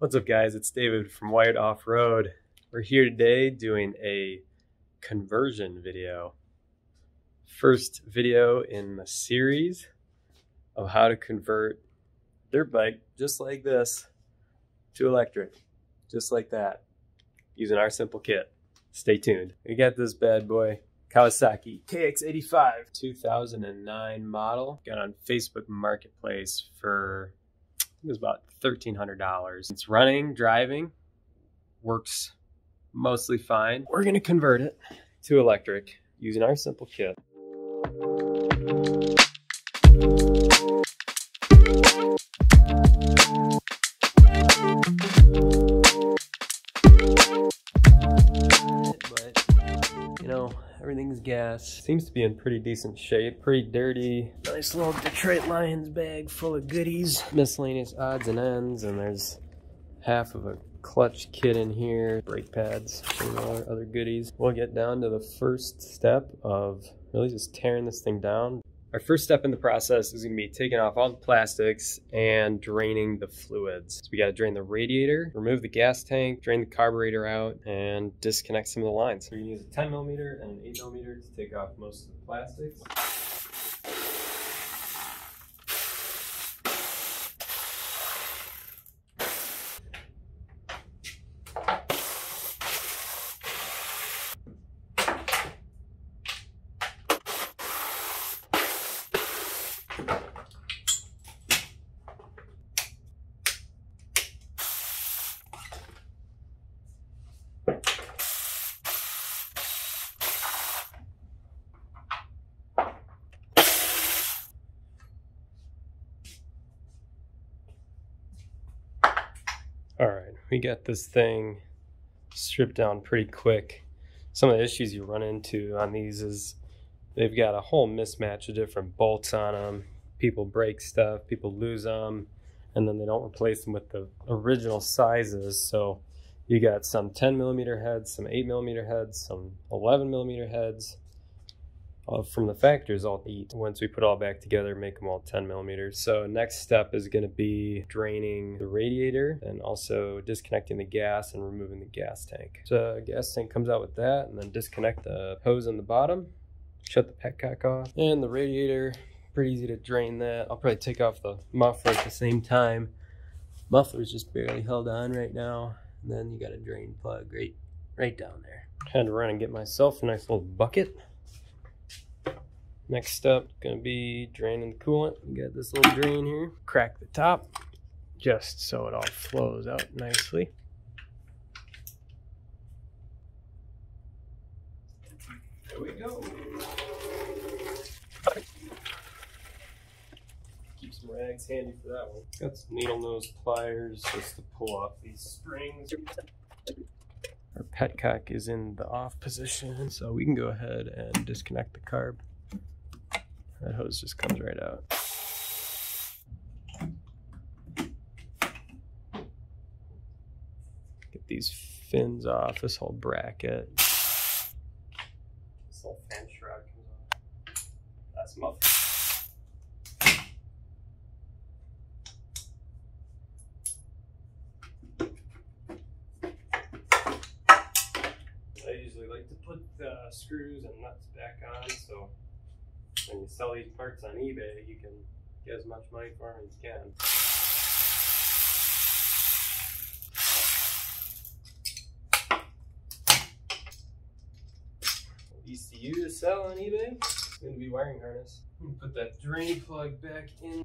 What's up, guys? It's David from Wired Off Road. We're here today doing a conversion video. First video in the series of how to convert dirt bike just like this to electric, just like that, using our simple kit. Stay tuned. We got this bad boy, Kawasaki KX85 2009 model. Got on Facebook Marketplace for it was about $1,300. It's running, driving, works mostly fine. We're going to convert it to electric using our simple kit. Gas. Seems to be in pretty decent shape. Pretty dirty. Nice little Detroit Lions bag full of goodies. Miscellaneous odds and ends. And there's half of a clutch kit in here. Brake pads. And all our other goodies. We'll get down to the first step of really just tearing this thing down. Our first step in the process is going to be taking off all the plastics and draining the fluids. So we got to drain the radiator, remove the gas tank, drain the carburetor out, and disconnect some of the lines. You're going to use a 10 millimeter and an 8 millimeter to take off most of the plastics. All right, got this thing stripped down pretty quick. Some of the issues you run into on these is they've got a whole mismatch of different bolts on them. People break stuff, people lose them, and then they don't replace them with the original sizes. So you got some 10 millimeter heads, some 8 millimeter heads, some 11 millimeter heads. Uh, from the factories all eat once we put all back together make them all 10 millimeters. So next step is going to be draining the radiator and also disconnecting the gas and removing the gas tank. So gas tank comes out with that and then disconnect the hose in the bottom shut the petcock off and the radiator pretty easy to drain that. I'll probably take off the muffler at the same time. Muffler's just barely held on right now and then you got a drain plug right right down there. Had to run and get myself a nice little bucket Next step, gonna be draining the coolant. We got this little drain here. Crack the top, just so it all flows out nicely. There we go. Keep some rags handy for that one. Got some needle nose pliers just to pull off these springs. Our petcock is in the off position, so we can go ahead and disconnect the carb. That hose just comes right out. Get these fins off, this whole bracket. This whole fan shroud comes off. That's muffled. I usually like to put the screws and nuts back on so when you sell these parts on eBay, you can get as much money for them as you can. ECU to sell on eBay. It's going to be wiring harness. Put that drain plug back in.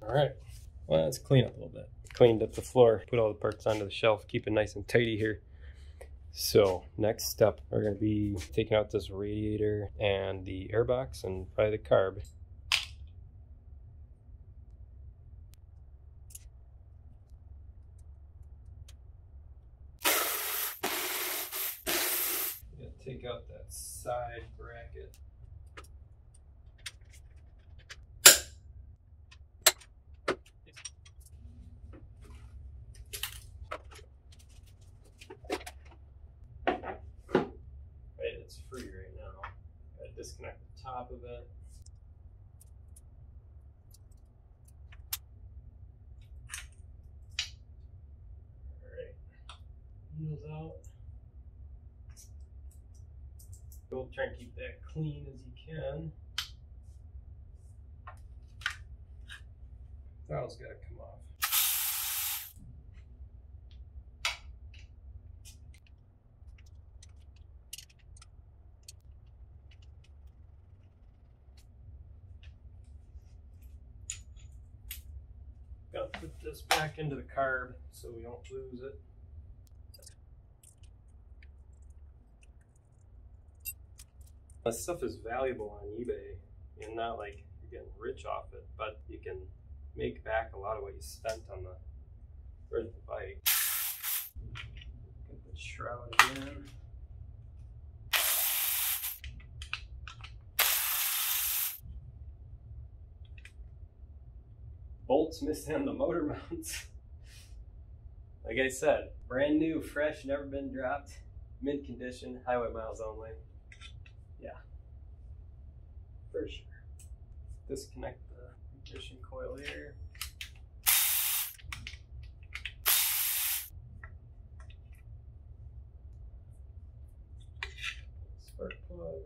All right, well, let's clean up a little bit. Cleaned up the floor, put all the parts onto the shelf, keep it nice and tidy here. So next step, we're going to be taking out this radiator and the airbox and probably the carb. Take out that side bracket. it's free right now. Gotta disconnect the top of it. We'll try and keep that clean as you can. Throttle's got to come off. Gotta put this back into the carb so we don't lose it. This stuff is valuable on eBay and not like you're getting rich off it, but you can make back a lot of what you spent on the where's the bike. Get the shroud in. Bolts missing on the motor mounts. like I said, brand new, fresh, never been dropped, mint condition, highway miles only. Yeah, for sure. Disconnect the ignition coil here. Spark plug.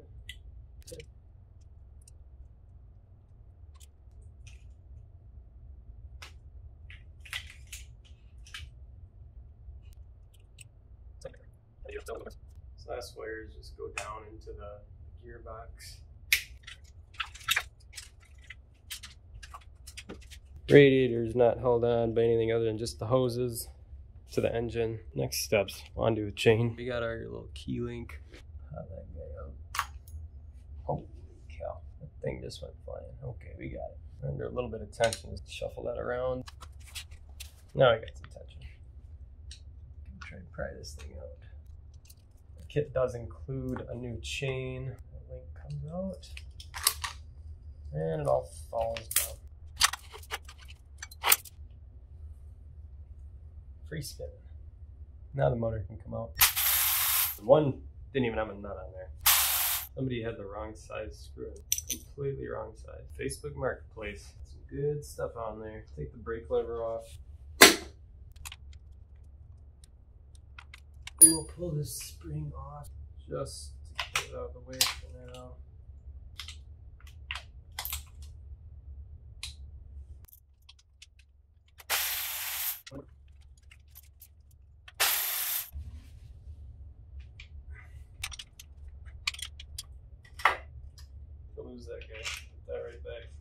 So last wires just go down into the gearbox. Radiator is not held on by anything other than just the hoses to the engine. Next steps, onto a chain. We got our little key link. How that guy out. Holy cow, that thing just went flying. Okay, we got it. Under a little bit of tension, just shuffle that around. Now I got some tension. Try and pry this thing out. The kit does include a new chain. The comes out. And it all falls down. free spin. Now the motor can come out. One didn't even have a nut on there. Somebody had the wrong size screw. Completely wrong size. Facebook Marketplace. Some good stuff on there. Take the brake lever off. And we'll pull this spring off just it out of the way for now. lose that guy. Put that right back.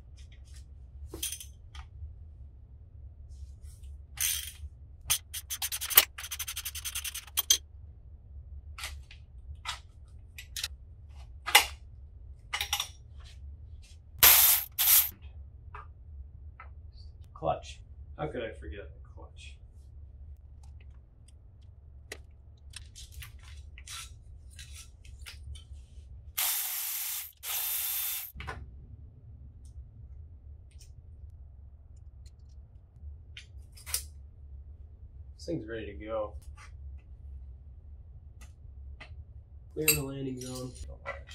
Clutch. How could I forget the clutch? This thing's ready to go. Clear the landing zone.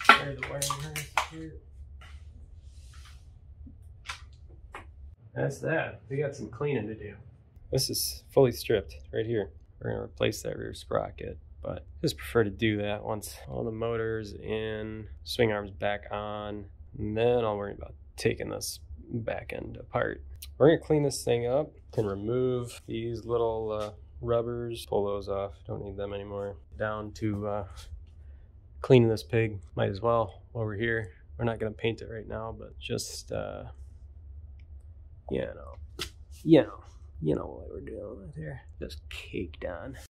Clear the wiring harness here. That's that. We got some cleaning to do. This is fully stripped right here. We're gonna replace that rear sprocket, but just prefer to do that once all the motors in, swing arms back on, and then I'll worry about taking this back end apart. We're gonna clean this thing up. Can remove these little uh, rubbers, pull those off. Don't need them anymore. Down to uh, cleaning this pig. Might as well while we're here. We're not gonna paint it right now, but just uh, you know, you know, you know what we're doing with here. Just caked on.